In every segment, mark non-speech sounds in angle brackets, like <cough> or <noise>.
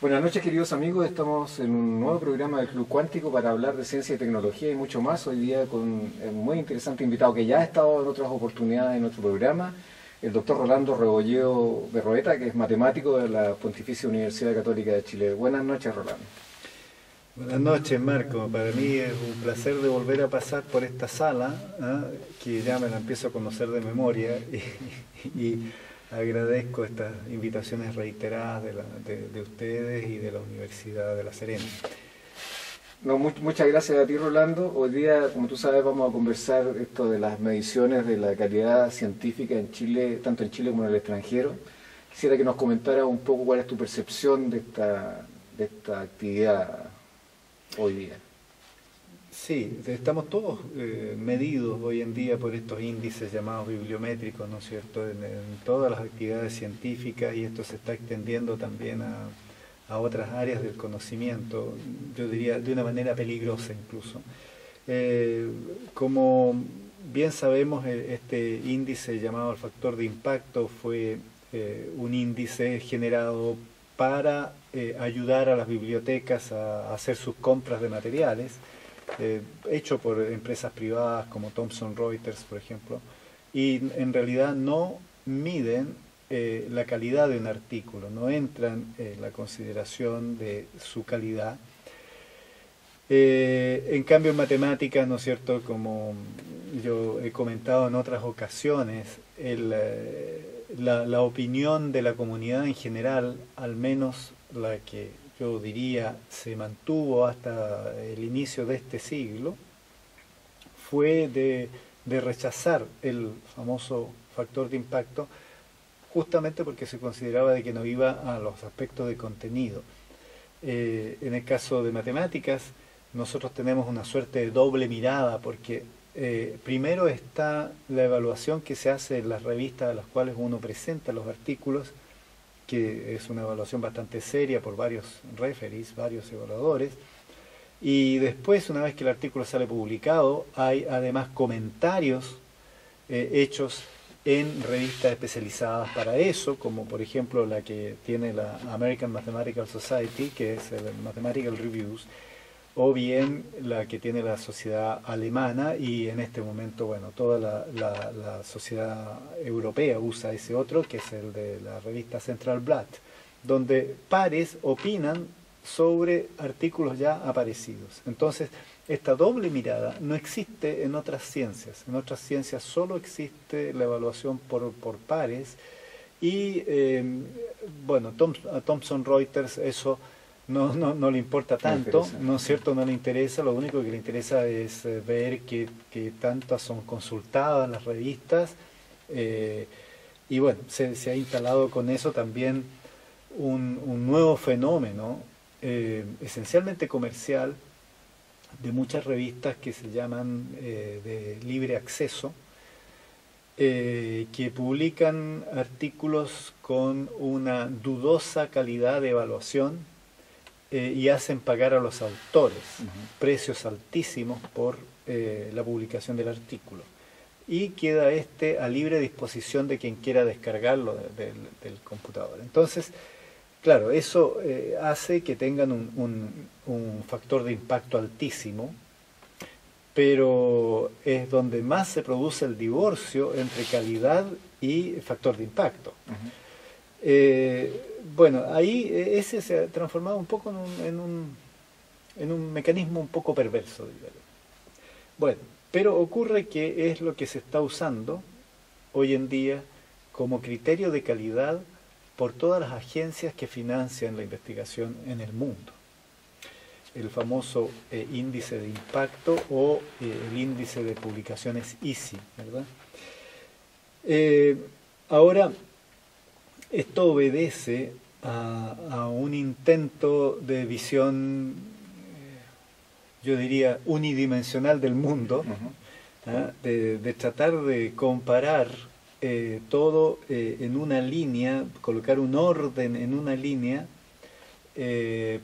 Buenas noches queridos amigos, estamos en un nuevo programa del Club Cuántico para hablar de ciencia y tecnología y mucho más. Hoy día con un muy interesante invitado que ya ha estado en otras oportunidades en nuestro programa, el doctor Rolando Rebolleo Berroeta, que es matemático de la Pontificia Universidad Católica de Chile. Buenas noches Rolando. Buenas noches Marco, para mí es un placer de volver a pasar por esta sala, ¿ah? que ya me la empiezo a conocer de memoria <laughs> agradezco estas invitaciones reiteradas de, ustedes y de la Universidad de La Serena. No, muchas gracias a ti Rolando. Hoy día, como tú sabes, vamos a conversar esto de las mediciones de la calidad científica en Chile, tanto en Chile como en el extranjero. Quisiera que nos comentara un poco cuál es tu percepción de esta, de esta actividad hoy día. Sí, estamos todos eh, medidos hoy en día por estos índices llamados bibliométricos, ¿no es cierto?, en, todas las actividades científicas y esto se está extendiendo también a, otras áreas del conocimiento, yo diría de una manera peligrosa incluso. Eh, como bien sabemos, e, este índice llamado el factor de impacto fue eh, un índice generado para ayudar a las bibliotecas a hacer sus compras de materiales, eh, hecho por empresas privadas como Thomson Reuters, por ejemplo, y en realidad no miden eh, la calidad de un artículo, no entran en la consideración de su calidad. Eh, en cambio, en matemáticas, ¿no es cierto?, como yo he comentado en otras ocasiones, la, la opinión de la comunidad en general, al menos la que yo diría, se mantuvo hasta el inicio de este siglo, fue de, rechazar el famoso factor de impacto justamente porque se consideraba de que no iba a los aspectos de contenido. Eh, en el caso de matemáticas, nosotros tenemos una suerte de doble mirada porque eh, primero está la evaluación que se hace en las revistas a las cuales uno presenta los artículos, que es una evaluación bastante seria por varios referees, varios evaluadores. Y después, una vez que el artículo sale publicado, hay además comentarios eh, hechos en revistas especializadas para eso, como por ejemplo la que tiene la American Mathematical Society, que es el Mathematical Reviews, o bien la que tiene la sociedad alemana y en este momento, bueno, toda la, sociedad europea usa ese otro, que es el de la revista Central Blatt, donde pares opinan sobre artículos ya aparecidos. Entonces, esta doble mirada no existe en otras ciencias. En otras ciencias solo existe la evaluación por, pares y, eh, bueno, a Thomson Reuters eso no, no, no le importa tanto, ¿no es cierto? No le interesa, lo único que le interesa es eh, ver que, tantas son consultadas las revistas eh, y bueno, se, ha instalado con eso también un, nuevo fenómeno eh, esencialmente comercial de muchas revistas que se llaman de libre acceso, que publican artículos con una dudosa calidad de evaluación, eh, y hacen pagar a los autores precios altísimos por eh, la publicación del artículo. Y queda este a libre disposición de quien quiera descargarlo del computador. Entonces, claro, eso eh, hace que tengan un, un factor de impacto altísimo, pero es donde más se produce el divorcio entre calidad y factor de impacto. Eh, bueno, ahí eh, ese se ha transformado un poco en un, en un, mecanismo un poco perverso, Bueno, pero ocurre que es lo que se está usando hoy en día como criterio de calidad por todas las agencias que financian la investigación en el mundo. El famoso eh, índice de impacto o el índice de publicaciones EASY, ¿verdad? ahora, esto obedece a, un intento de visión, eh, yo diría, unidimensional del mundo, ¿ah? de, tratar de comparar eh, todo eh, en una línea, colocar un orden en una línea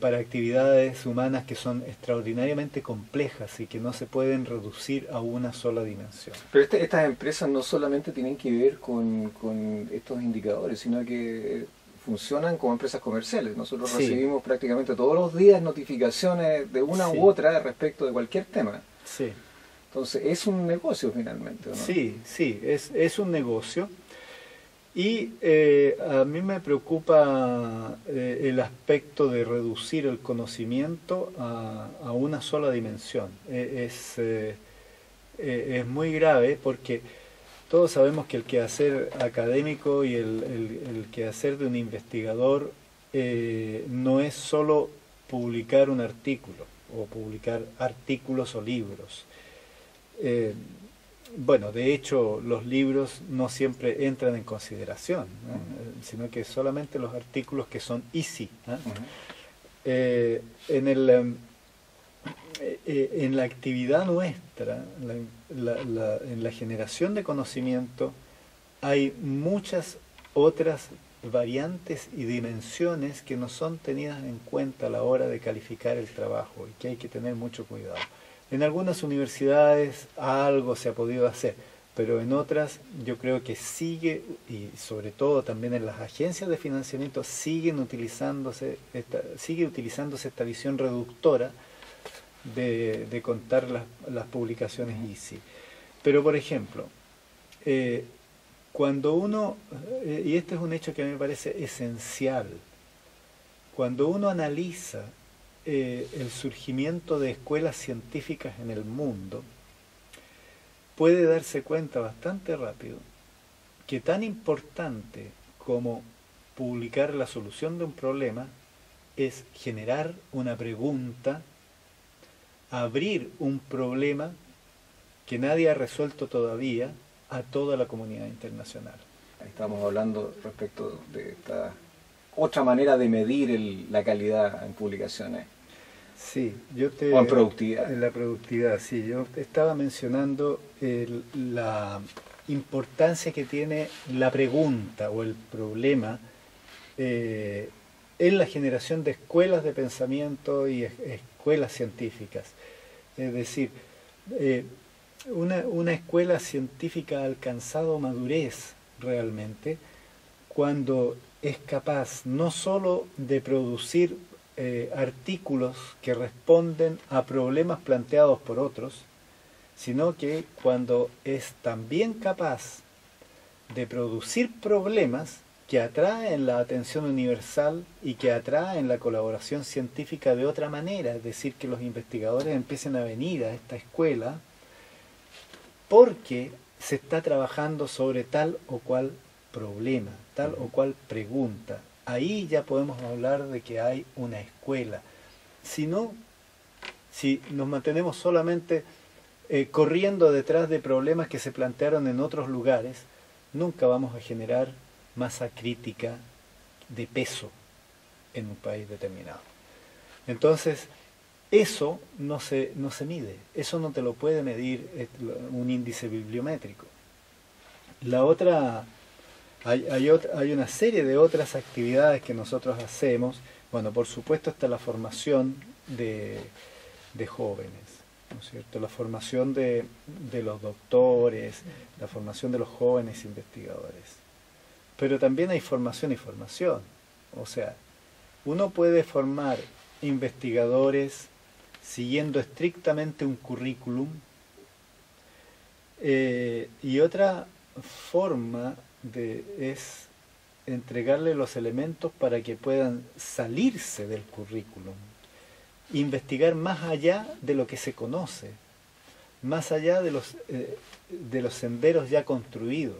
para actividades humanas que son extraordinariamente complejas y que no se pueden reducir a una sola dimensión. Pero este, estas empresas no solamente tienen que ver con, con estos indicadores, sino que funcionan como empresas comerciales. Nosotros recibimos prácticamente todos los días notificaciones de una u otra respecto de cualquier tema. Sí. Entonces, es un negocio finalmente, ¿no? Sí, sí, es, es un negocio. Y eh, a mí me preocupa eh, el aspecto de reducir el conocimiento a, una sola dimensión. E, es, eh, es muy grave porque todos sabemos que el quehacer académico y el, el, quehacer de un investigador no es solo publicar un artículo o publicar artículos o libros. Bueno, de hecho, los libros no siempre entran en consideración, sino que solamente los artículos que son easy. Eh, en, el, em, eh, en la actividad nuestra, en la generación de conocimiento, hay muchas otras variantes y dimensiones que no son tenidas en cuenta a la hora de calificar el trabajo y que hay que tener mucho cuidado. En algunas universidades algo se ha podido hacer, pero en otras yo creo que sigue, y sobre todo también en las agencias de financiamiento, siguen utilizándose esta, sigue utilizándose esta visión reductora de, contar las, publicaciones easy. Pero por ejemplo, eh, cuando uno, eh, y este es un hecho que a mí me parece esencial, cuando uno analiza eh, el surgimiento de escuelas científicas en el mundo, puede darse cuenta bastante rápido que tan importante como publicar la solución de un problema es generar una pregunta, abrir un problema que nadie ha resuelto todavía a toda la comunidad internacional. Estamos hablando respecto de esta otra manera de medir la calidad en publicaciones. Sí, yo te... O en productividad. En la productividad, sí. Yo estaba mencionando la importancia que tiene la pregunta o el problema eh, en la generación de escuelas de pensamiento y escuelas científicas. Es decir, eh, una, una escuela científica ha alcanzado madurez realmente cuando es capaz no sólo de producir eh, artículos que responden a problemas planteados por otros, sino que cuando es también capaz de producir problemas que atraen la atención universal y que atraen la colaboración científica de otra manera, es decir, que los investigadores empiecen a venir a esta escuela porque se está trabajando sobre tal o cual problema, tal o cual pregunta, ahí ya podemos hablar de que hay una escuela. Si no, si nos mantenemos solamente eh, corriendo detrás de problemas que se plantearon en otros lugares, nunca vamos a generar masa crítica de peso en un país determinado. Entonces, eso no se, no se mide, eso no te lo puede medir eh, un índice bibliométrico. La otra hay, hay, una serie de otras actividades que nosotros hacemos. Bueno, por supuesto está la formación de, jóvenes, ¿no es cierto? La formación de, de los doctores, la formación de los jóvenes investigadores. Pero también hay formación y formación. O sea, uno puede formar investigadores siguiendo estrictamente un currículum eh, y otra forma es entregarle los elementos para que puedan salirse del currículum, investigar más allá de lo que se conoce, más allá de los, eh, de los senderos ya construidos.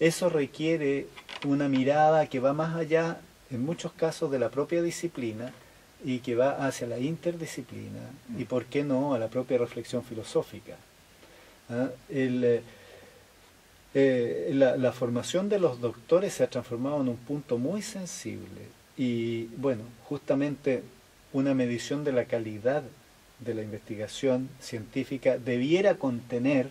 Eso requiere una mirada que va más allá, en muchos casos, de la propia disciplina y que va hacia la interdisciplina y, por qué no, a la propia reflexión filosófica. ¿Ah? El, eh, la, formación de los doctores se ha transformado en un punto muy sensible y bueno, justamente una medición de la calidad de la investigación científica debiera contener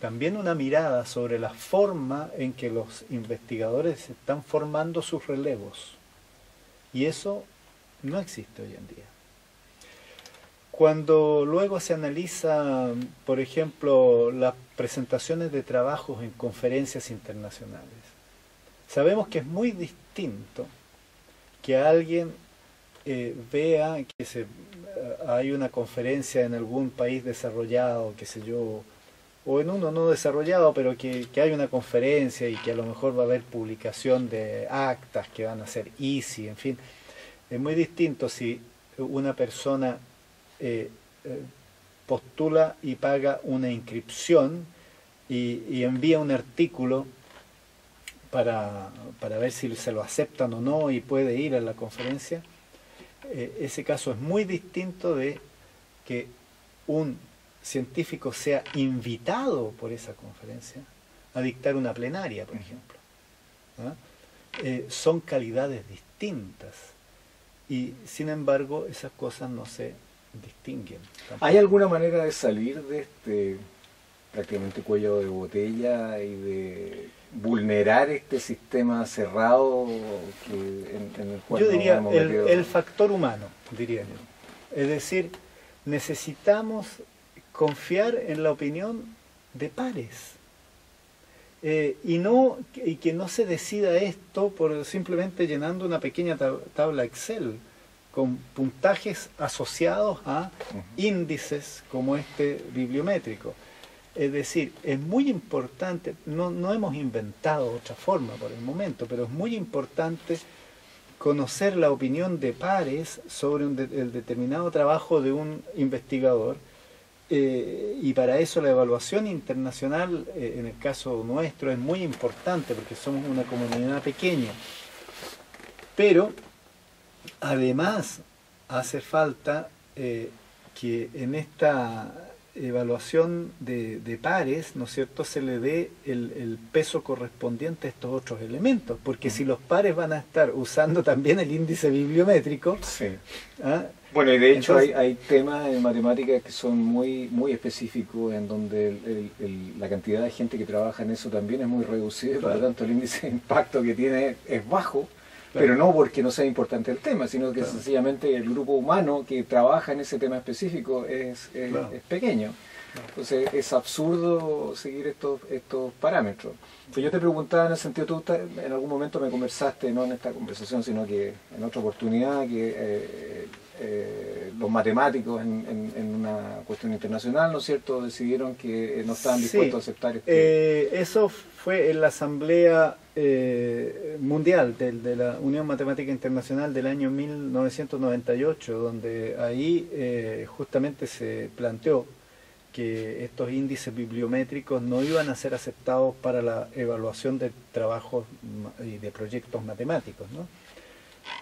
también una mirada sobre la forma en que los investigadores están formando sus relevos. Y eso no existe hoy en día. Cuando luego se analiza, por ejemplo, las presentaciones de trabajos en conferencias internacionales, Sabemos que es muy distinto que alguien eh, vea que se, hay una conferencia en algún país desarrollado, qué sé yo, o en uno no desarrollado, pero que, hay una conferencia y que a lo mejor va a haber publicación de actas que van a ser easy, en fin. Es muy distinto si una persona eh, eh, postula y paga una inscripción y, envía un artículo para, para, ver si se lo aceptan o no y puede ir a la conferencia. Eh, ese caso es muy distinto de que un científico sea invitado por esa conferencia a dictar una plenaria, por ejemplo. ¿ah? Eh, son calidades distintas y sin embargo esas cosas no se distinguen. ¿Hay alguna manera de salir de este prácticamente cuello de botella y de vulnerar este sistema cerrado en, el cual yo diría el, el factor humano diría yo es decir necesitamos confiar en la opinión de pares. Eh, y, no, y que no se decida esto por simplemente llenando una pequeña tabla Excel con puntajes asociados a índices como este bibliométrico. Es decir, es muy importante, no, no hemos inventado otra forma por el momento, pero es muy importante conocer la opinión de pares sobre el determinado trabajo de un investigador eh, y para eso la evaluación internacional, eh, en el caso nuestro, es muy importante porque somos una comunidad pequeña. Pero además hace falta eh, que en esta evaluación de, pares, ¿no es cierto?, se le dé el, peso correspondiente a estos otros elementos, porque si los pares van a estar usando también el índice bibliométrico, sí. ¿ah? Bueno, y de hecho hay, temas en matemáticas que son muy muy específicos, en donde la cantidad de gente que trabaja en eso también es muy reducida, por lo tanto el índice de impacto que tiene es bajo, pero no porque no sea importante el tema, sino que sencillamente el grupo humano que trabaja en ese tema específico es, es, pequeño. Entonces es absurdo seguir estos, estos parámetros. Pues yo te preguntaba en el sentido, tú en algún momento me conversaste, no en esta conversación, sino que en otra oportunidad, que eh, eh, los matemáticos en, una cuestión internacional, ¿no es cierto?, decidieron que no estaban dispuestos a aceptar este... Eh, eso fue en la Asamblea eh, Mundial de, la Unión Matemática Internacional del año 1998, donde ahí justamente se planteó que estos índices bibliométricos no iban a ser aceptados para la evaluación de trabajos y de proyectos matemáticos, ¿no?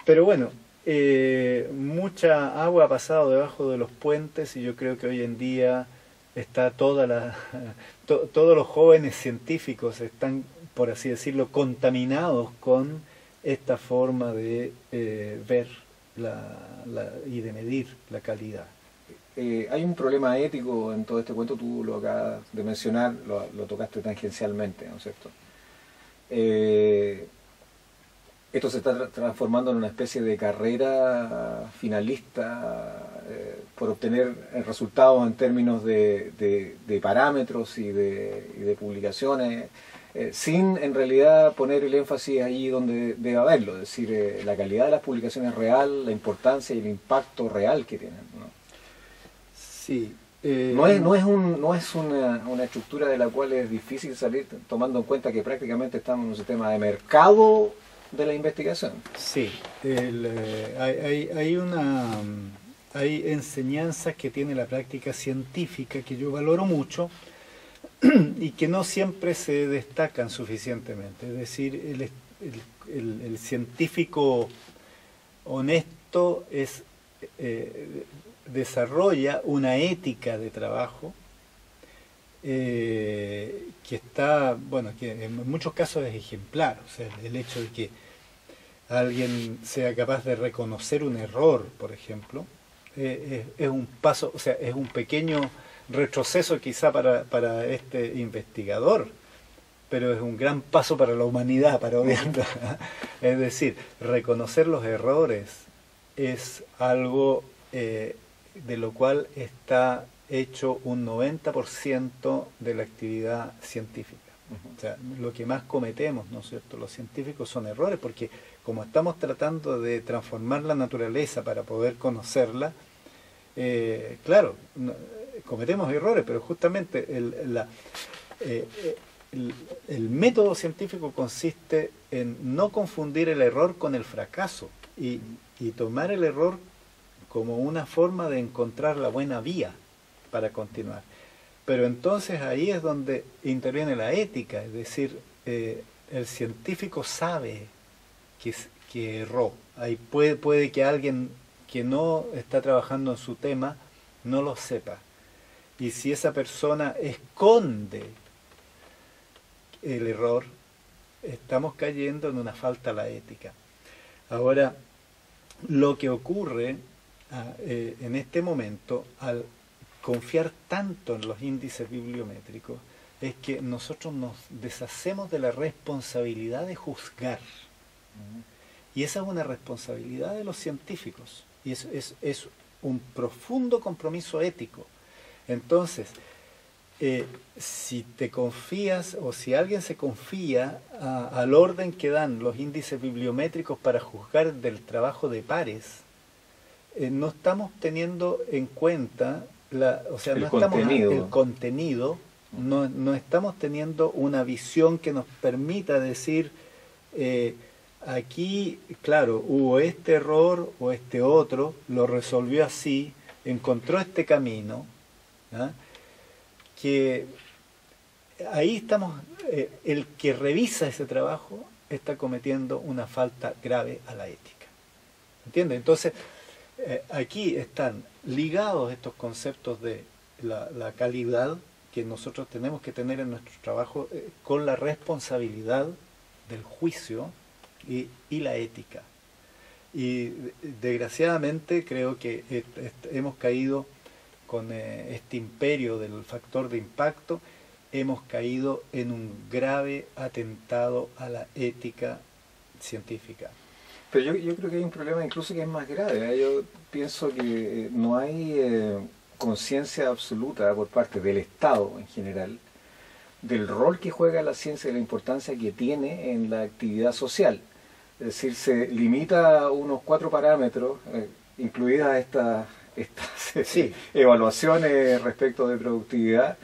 Pero bueno, eh, mucha agua ha pasado debajo de los puentes y yo creo que hoy en día está toda la, <laughs> todos los jóvenes científicos están, por así decirlo, contaminados con esta forma de eh, ver la, y de medir la calidad. Eh, hay un problema ético en todo este cuento, tú lo acabas de mencionar, lo, lo tocaste tangencialmente, ¿no es cierto? Esto se está transformando en una especie de carrera finalista eh, por obtener resultados en términos de, parámetros y de, publicaciones, eh, sin en realidad poner el énfasis allí donde debe haberlo, es decir, eh, la calidad de las publicaciones real, la importancia y el impacto real que tienen. ¿no? Sí. no es, no es, un, no es una, una, estructura de la cual es difícil salir tomando en cuenta que prácticamente estamos en un sistema de mercado de la investigación. Sí, eh, hay, hay, una, hay enseñanzas que tiene la práctica científica que yo valoro mucho <clears throat> y que no siempre se destacan suficientemente. Es decir, el, el, científico honesto es, eh, desarrolla una ética de trabajo eh, que está, bueno, que en muchos casos es ejemplar, o sea, el hecho de que alguien sea capaz de reconocer un error, por ejemplo, eh, es, un paso, o sea, es un pequeño retroceso quizá para, para este investigador, pero es un gran paso para la humanidad, para obviamente. <laughs> es decir, reconocer los errores es algo eh, de lo cual está hecho un 90% de la actividad científica. O sea, lo que más cometemos, ¿no es cierto?, los científicos son errores, porque como estamos tratando de transformar la naturaleza para poder conocerla, eh, claro, cometemos errores, pero justamente el, la, eh, el, método científico consiste en no confundir el error con el fracaso y, y tomar el error como una forma de encontrar la buena vía para continuar. Pero entonces ahí es donde interviene la ética, es decir, eh, el científico sabe que, que erró. Ahí puede, puede que alguien que no está trabajando en su tema no lo sepa. Y si esa persona esconde el error, estamos cayendo en una falta a la ética. Ahora, lo que ocurre ah, eh, en este momento, al confiar tanto en los índices bibliométricos es que nosotros nos deshacemos de la responsabilidad de juzgar. Y esa es una responsabilidad de los científicos. Y es, es, un profundo compromiso ético. Entonces, eh, si te confías o si alguien se confía al orden que dan los índices bibliométricos para juzgar del trabajo de pares, eh, no estamos teniendo en cuenta o sea, el no contenido. estamos el contenido, no, no, estamos teniendo una visión que nos permita decir eh, aquí, claro, hubo este error o este otro, lo resolvió así, encontró este camino, que ahí estamos, eh, el que revisa ese trabajo está cometiendo una falta grave a la ética. ¿Entiendes? Entonces, eh, aquí están ligados estos conceptos de la, calidad que nosotros tenemos que tener en nuestro trabajo eh, con la responsabilidad del juicio y, la ética. Y desgraciadamente creo que hemos caído con eh, este imperio del factor de impacto, hemos caído en un grave atentado a la ética científica. Pero yo, creo que hay un problema incluso que es más grave. ¿eh? Yo pienso que eh, no hay eh, conciencia absoluta por parte del Estado en general del rol que juega la ciencia y la importancia que tiene en la actividad social. Es decir, se limita a unos cuatro parámetros, incluidas estas, estas <laughs> evaluaciones respecto de productividad,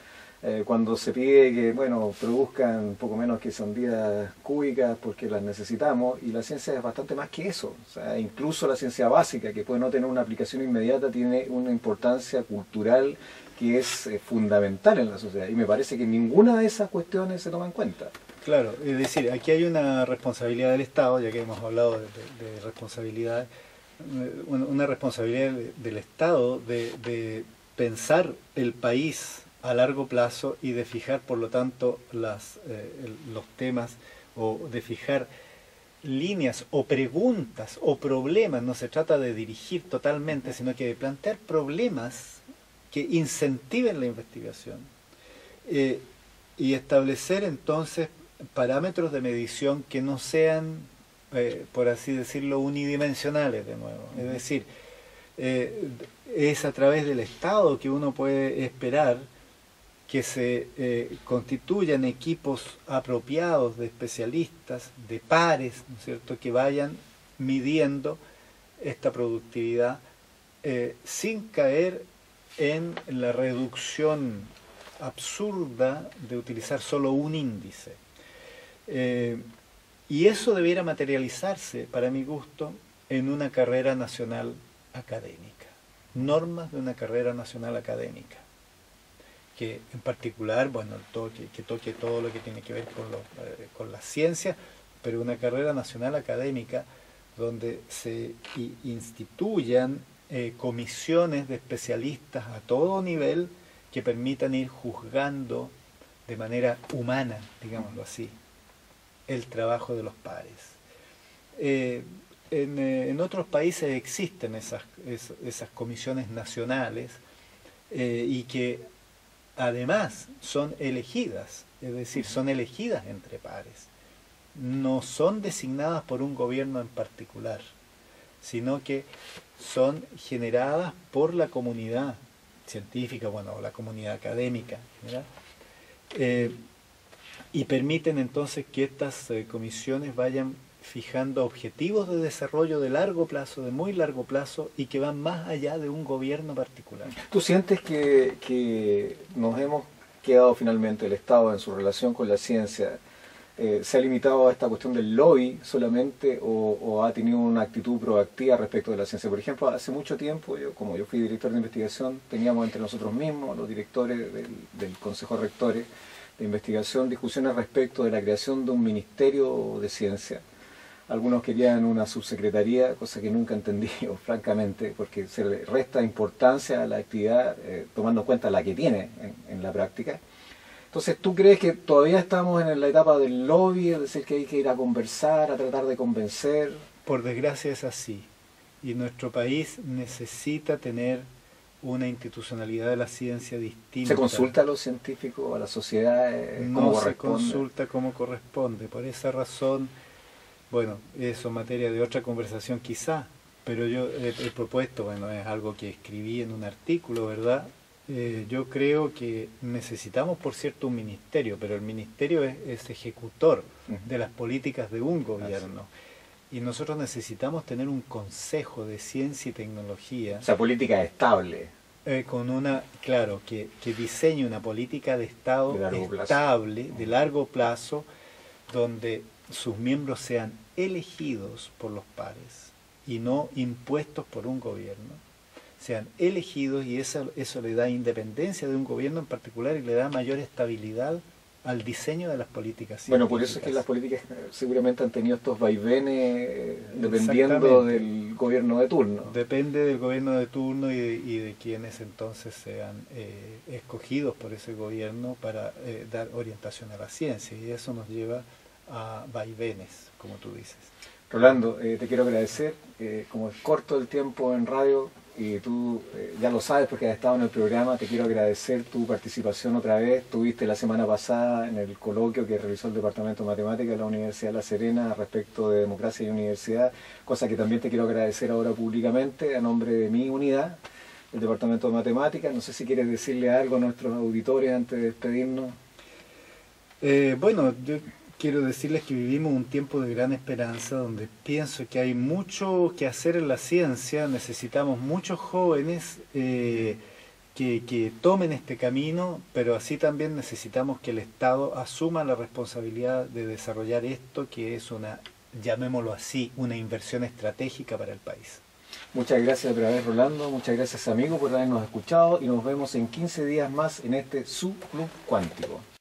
eh, cuando se pide que bueno produzcan poco menos que sandías cúbicas porque las necesitamos y la ciencia es bastante más que eso. O sea, incluso la ciencia básica que puede no tener una aplicación inmediata tiene una importancia cultural que es eh, fundamental en la sociedad y me parece que ninguna de esas cuestiones se toma en cuenta. Claro es decir aquí hay una responsabilidad del Estado ya que hemos hablado de, de responsabilidad eh, una responsabilidad del Estado de, de pensar el país a largo plazo y de fijar, por lo tanto, las, eh, los temas o de fijar líneas o preguntas o problemas, no se trata de dirigir totalmente, sino que de plantear problemas que incentiven la investigación eh, y establecer entonces parámetros de medición que no sean, eh, por así decirlo, unidimensionales de nuevo. Es decir, es a través del Estado que uno puede esperar que se eh, constituyan equipos apropiados de especialistas, de pares, ¿no es cierto?, que vayan midiendo esta productividad eh, sin caer en la reducción absurda de utilizar solo un índice. Eh, y eso debiera materializarse, para mi gusto, en una carrera nacional académica, normas de una carrera nacional académica que en particular, bueno, que toque todo lo que tiene que ver con, eh, con la ciencia, pero una carrera nacional académica donde se instituyan eh, comisiones de especialistas a todo nivel que permitan ir juzgando de manera humana, digámoslo así, el trabajo de los pares. Eh, en, en, otros países existen esas, esas comisiones nacionales y que además son elegidas, es decir, son elegidas entre pares. No son designadas por un gobierno en particular, sino que son generadas por la comunidad científica, bueno, la comunidad académica. Eh, y permiten entonces que estas eh, comisiones vayan fijando objetivos de desarrollo de largo plazo, de muy largo plazo, y que van más allá de un gobierno particular. ¿Tú sientes que, nos hemos quedado finalmente, el Estado en su relación con la ciencia, eh, se ha limitado a esta cuestión del lobby solamente o, ha tenido una actitud proactiva respecto de la ciencia. Por ejemplo, hace mucho tiempo, yo, como yo fui director de investigación, teníamos entre nosotros mismos, los directores del, del Consejo Rectores de Investigación, discusiones respecto de la creación de un ministerio de ciencia algunos querían una subsecretaría, cosa que nunca entendí, <laughs> francamente, porque se le resta importancia a la actividad, eh, tomando en cuenta la que tiene en, la práctica. Entonces, ¿tú crees que todavía estamos en la etapa del lobby, es decir, que hay que ir a conversar, a tratar de convencer? Por desgracia es así. Y nuestro país necesita tener una institucionalidad de la ciencia distinta. ¿Se consulta a los científicos, a la sociedad? no se consulta como corresponde. Por esa razón bueno, eso materia de otra conversación quizá, pero yo he, propuesto, bueno, es algo que escribí en un artículo, ¿verdad? Eh, yo creo que necesitamos, por cierto, un ministerio, pero el ministerio es, ejecutor de las políticas de un gobierno. Y nosotros necesitamos tener un consejo de ciencia y tecnología. O sea, política estable. Eh, con una, claro, que, que, diseñe una política de Estado estable, de largo plazo, donde sus miembros sean elegidos por los pares y no impuestos por un gobierno, sean elegidos y eso, eso le da independencia de un gobierno en particular y le da mayor estabilidad al diseño de las políticas. Bueno, por eso es que las políticas seguramente han tenido estos vaivenes eh, dependiendo del gobierno de turno. Depende del gobierno de turno y de, y de quienes entonces sean eh, escogidos por ese gobierno para eh, dar orientación a la ciencia y eso nos lleva a vaivenes, como tú dices. Rolando, eh, te quiero agradecer, eh, como es corto el tiempo en radio y tú eh, ya lo sabes porque has estado en el programa, te quiero agradecer tu participación otra vez. Tuviste la semana pasada en el coloquio que realizó el Departamento de Matemáticas de la Universidad de La Serena respecto de democracia y universidad, cosa que también te quiero agradecer ahora públicamente a nombre de mi unidad, el Departamento de Matemáticas. No sé si quieres decirle algo a nuestros auditores antes de despedirnos. bueno, yo quiero decirles que vivimos un tiempo de gran esperanza donde pienso que hay mucho que hacer en la ciencia, necesitamos muchos jóvenes eh, que, que, tomen este camino, pero así también necesitamos que el Estado asuma la responsabilidad de desarrollar esto que es una, llamémoslo así, una inversión estratégica para el país. Muchas gracias otra vez Rolando, muchas gracias amigo por habernos escuchado y nos vemos en 15 días más en este Su Club Cuántico.